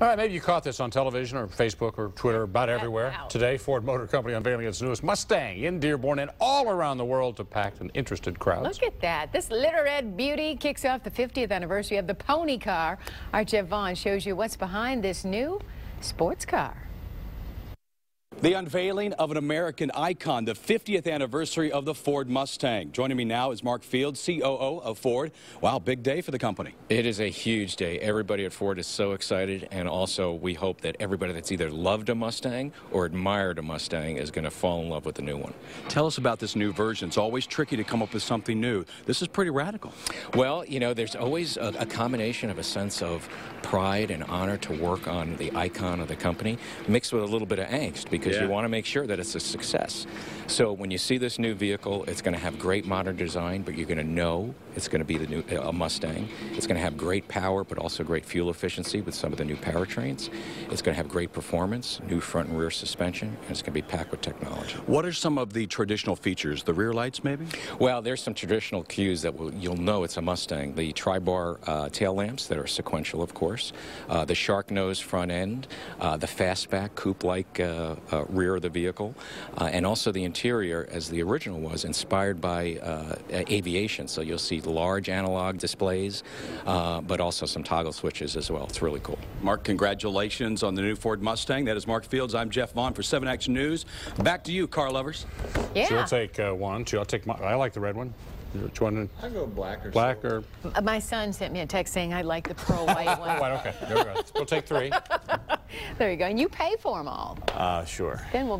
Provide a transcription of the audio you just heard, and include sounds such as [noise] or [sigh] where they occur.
All right, maybe you caught this on television or Facebook or Twitter, about everywhere. Wow. Today, Ford Motor Company unveiling its newest Mustang in Dearborn and all around the world to packed and interested crowds. Look at that. This litter red beauty kicks off the 50th anniversary of the pony car. Our Jeff Vaughn shows you what's behind this new sports car. The unveiling of an American icon, the 50th anniversary of the Ford Mustang. Joining me now is Mark Fields, COO of Ford. Wow, big day for the company. It is a huge day. Everybody at Ford is so excited, and also we hope that everybody that's either loved a Mustang or admired a Mustang is going to fall in love with the new one. Tell us about this new version. It's always tricky to come up with something new. This is pretty radical. Well, you know, there's always a, a combination of a sense of pride and honor to work on the icon of the company, mixed with a little bit of angst because Yeah. you want to make sure that it's a success. So when you see this new vehicle, it's going to have great modern design, but you're going to know it's going to be the new a Mustang. It's going to have great power, but also great fuel efficiency with some of the new powertrains. It's going to have great performance, new front and rear suspension, and it's going to be packed with technology. What are some of the traditional features? The rear lights, maybe? Well, there's some traditional cues that will, you'll know it's a Mustang. The tri-bar uh, tail lamps that are sequential, of course. Uh, the shark nose front end. Uh, the fastback coupe-like uh, rear of the vehicle. Uh, and also the interior, as the original was, inspired by uh, aviation. So you'll see large analog displays, uh, but also some toggle switches as well. It's really cool. Mark, congratulations on the new Ford Mustang. That is Mark Fields. I'm Jeff Vaughn for 7 Action News. Back to you, car lovers. Yeah. She'll take uh, one. I'll take my, I like the red one. Which one? I go black or Black silver. or Uh, My son sent me a text saying I like the pearl white [laughs] one. white? Okay, there we go. We'll take three. [laughs] There you go. And you pay for them all. Uh, sure. Then we'll